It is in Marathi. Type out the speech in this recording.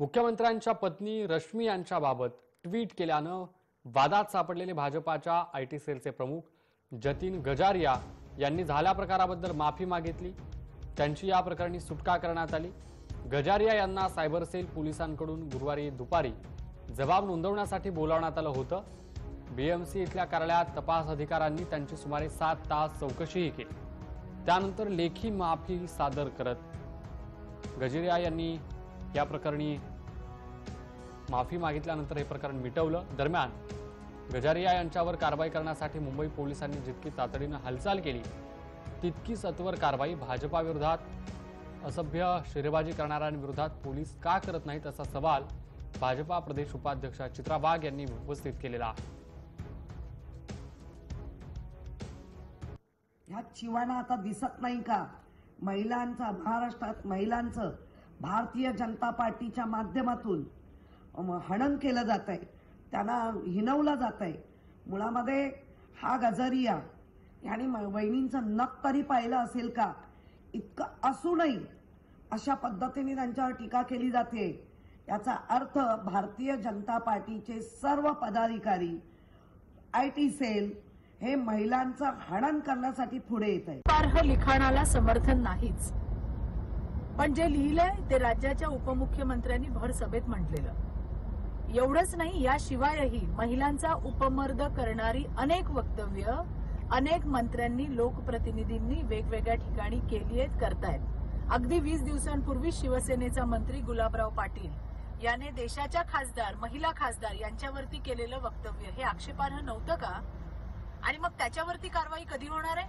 मुख्यमंत्र्यांच्या पत्नी रश्मी यांच्याबाबत ट्विट केल्यानं वादात सापडलेले भाजपाच्या आय टी सेलचे प्रमुख जतीन गजारिया यांनी झाल्या प्रकाराबद्दल माफी मागितली. त्यांची या प्रकरणी सुटका करण्यात आली. गजारिया यांना सायबर सेल पोलिसांकडून गुरुवारी दुपारी जबाब नोंदवण्यासाठी बोलावण्यात आलं होतं. बीएमसी इथल्या कार्यालयात तपास अधिकाऱ्यांनी त्यांची सुमारे सात तास चौकशीही केली. त्यानंतर लेखी माफी सादर करत गजिरिया यांनी या प्रकरणी माफी मागितल्यानंतर हे प्रकरण मिटवलं. दरम्यान गजारिया यांच्यावर कारवाई करण्यासाठी मुंबई पोलिसांनी जितकी तातडीनं हालचाल केली तितकी सत्वर कारवाई भाजपाविरोधात असभ्य शेरेबाजी करणाऱ्यांविरोधात पोलीस का करत नाहीत असा सवाल भाजपा प्रदेश उपाध्यक्ष चित्रा वाघ यांनी उपस्थित केलेला आहे. ह्या शिवाना आता दिसत नाही का? महिलांचा महाराष्ट्रात महिलांचं भारतीय जनता पार्टीच्या माध्यमातून अम, हनन केलं जात आहे त्यांना हिनवलं जात आहे मुळामध्ये हा गजरिया याने वहिनींचं नख तरी पाहिलं असेल का? इतकं असूनही अशा पद्धतीने त्यांच्यावर टीका केली जाते. याचा अर्थ भारतीय जनता पार्टीचे सर्व पदाधिकारी आय टी सेल हे महिलांचं हनन करण्यासाठी पुढे येत आहे लिखाणाला समर्थन नाहीच. पण जे लिहिलंय ते राज्याच्या उपमुख्यमंत्र्यांनी भर सभेत म्हटलेलं. एवढंच नाही याशिवायही महिलांचा उपमर्द करणारी अनेक वक्तव्य अनेक मंत्र्यांनी लोकप्रतिनिधींनी वेगवेगळ्या ठिकाणी केली आहेत करतायत. अगदी वीस दिवसांपूर्वी शिवसेनेचा मंत्री गुलाबराव पाटील याने देशाच्या खासदार महिला खासदार यांच्यावरती केलेलं वक्तव्य हे आक्षेपार्ह नव्हतं का? आणि मग त्याच्यावरती कारवाई कधी होणार आहे?